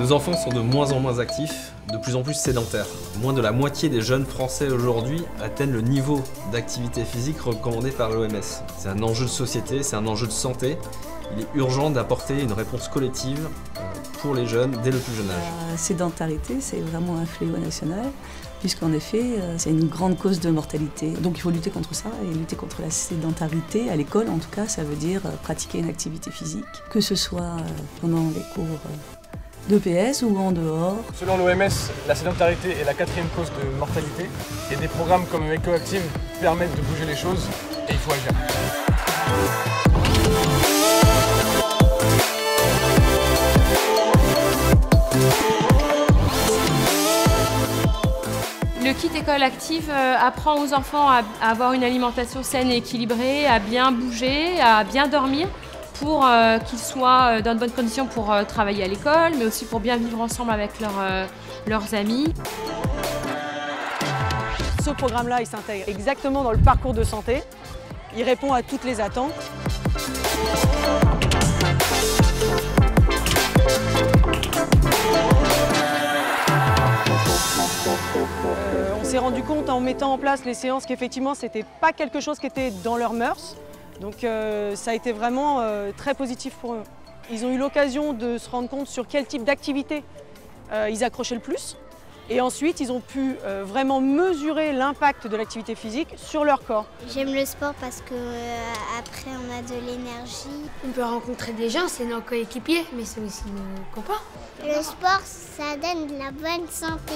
Nos enfants sont de moins en moins actifs, de plus en plus sédentaires. Moins de la moitié des jeunes Français aujourd'hui atteignent le niveau d'activité physique recommandé par l'OMS. C'est un enjeu de société, c'est un enjeu de santé. Il est urgent d'apporter une réponse collective euh, pour les jeunes dès le plus jeune âge. La sédentarité, c'est vraiment un fléau national, puisqu'en effet, euh, c'est une grande cause de mortalité. Donc il faut lutter contre ça, et lutter contre la sédentarité, à l'école en tout cas, ça veut dire euh, pratiquer une activité physique, que ce soit pendant les cours d'EPS ou en dehors. Selon l'OMS, la sédentarité est la quatrième cause de mortalité, et des programmes comme EcoActive permettent de bouger les choses, et il faut agir. Le kit école active euh, apprend aux enfants à, avoir une alimentation saine et équilibrée, à bien bouger, à bien dormir pour euh, qu'ils soient euh, dans de bonnes conditions pour travailler à l'école, mais aussi pour bien vivre ensemble avec leurs amis. Ce programme-là, il s'intègre exactement dans le parcours de santé. Il répond à toutes les attentes. s'est rendu compte en mettant en place les séances qu'effectivement c'était pas quelque chose qui était dans leurs mœurs. Donc euh, ça a été vraiment euh, très positif pour eux. Ils ont eu l'occasion de se rendre compte sur quel type d'activité euh, ils accrochaient le plus. Et ensuite, ils ont pu vraiment mesurer l'impact de l'activité physique sur leur corps. J'aime le sport parce que après on a de l'énergie. On peut rencontrer des gens, c'est nos coéquipiers, mais c'est aussi nos copains. Le sport, ça donne de la bonne santé.